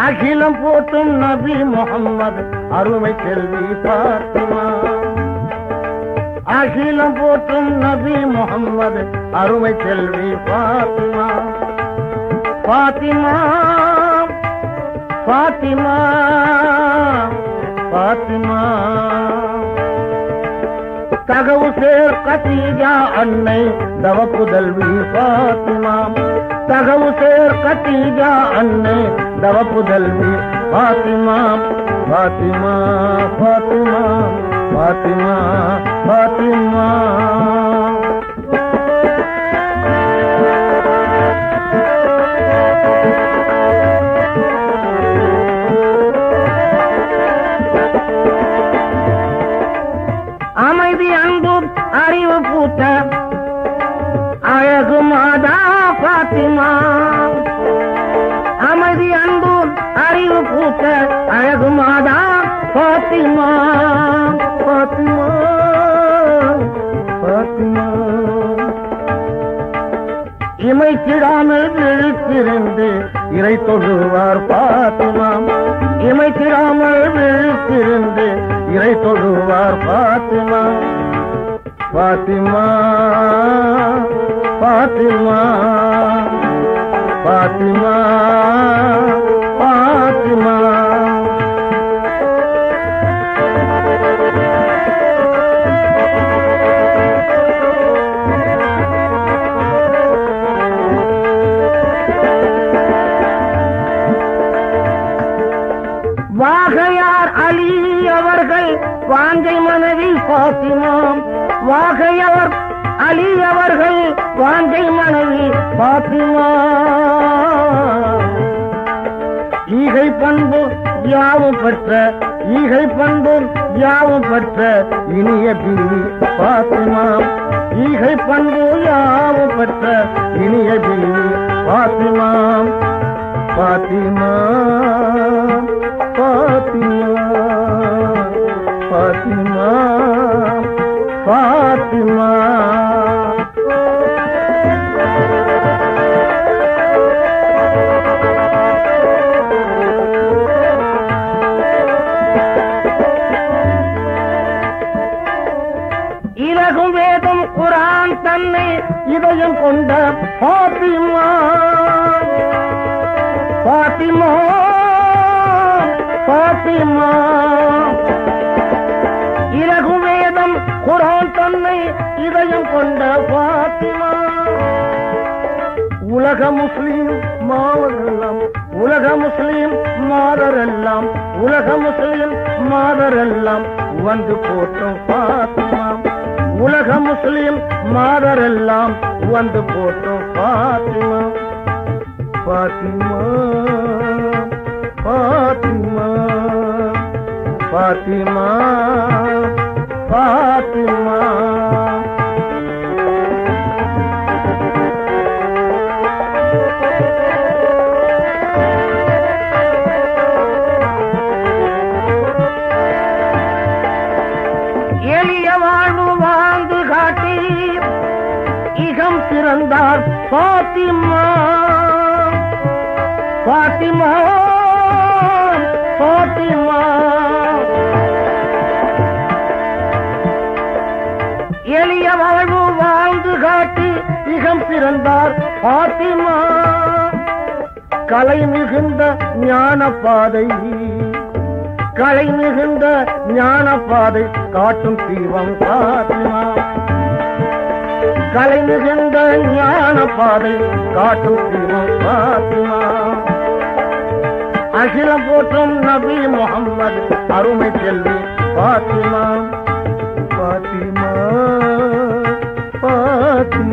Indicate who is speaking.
Speaker 1: அகிலம் போற்றும் நபி முகம்மது அருமை செல்வி பாத்துமா அகிலம் போற்றும் நபி முகம்மது அருமை செல்வி பாத்துமா பாத்திமா பாத்திமா பாத்திமா தகவு சேர் கத்தீஜா அன்னை தவ புதல்வி பாத்திமா தகவு சேர் கத்தீஜா அன்னை தவ புதல்வி பாத்திமா பாத்திமா பாத்திமா பாத்திமா பாத்திமா அமைதி அன்பு அறிவு பூத்த அழகு மாதா பாத்திமா. அமைதி அன்பு அறிவு பூத்த அழகு மாதா பாத்திமா. பாத்திமா. பாத்திமா. இமைத்திடாமல் விழித்திருந்து இறை தொழுவார் பாத்திமா. இமைத்திடாமல் விழித்திருந்து இறை தொழுவார் பாத்திமா பாத்திமா பாத்திமா பாத்திமா பாத்திமா வாகையார் அலி அவர்கள் வாங்கை மனைவி பாத்திமா வாகையவர் அலி அவர்கள் வாங்கை மனைவி பாத்திமா ஈகை பண்பு யாவும் பெற்ற ஈகை பண்பு யாவும் பெற்ற இனிய பிரி பாத்திமா ஈகை பண்பு யாவும் பெற்ற இனிய பிரி பாத்திமா பாத்திமா பாத்திமா பாத்திமா பாத்திமா. இலகும் வேதம் குரான் தன்னை இதயம் கொண்ட பாத்திமா. பாத்திமா பாத்திமா. தன்னை இதயம் கொண்ட பாத்திமா. உலக முஸ்லீம் மாவரெல்லாம் உலக முஸ்லீம் மாதரெல்லாம் உலக முஸ்லீம் மாதரெல்லாம் வந்து போட்டும் பாத்திமா. உலக முஸ்லீம் மாதரெல்லாம் வந்து போட்டும் பாத்திமா. பாத்திமா பாத்திமா பாத்திமா. பாத்திமா எளிய வாழ்வு வாழ்ந்து காட்டி இகம் பிறந்தார் பாத்திமா. பாத்திமா பாத்திமா. இகம் பிறந்தார் பாத்திமா. கலை மிகுந்த ஞான பாதை கலை மிகுந்த ஞான பாதை காட்டும் தீபம் பாத்திமா. கலை மிகுந்த ஞான பாதை காட்டும் தீபம் பாத்திமா. அகிலம் போற்றும் நபி முகம்மது அருமை செல்வி பாத்திமா. பாத்திமா பாத்திமா.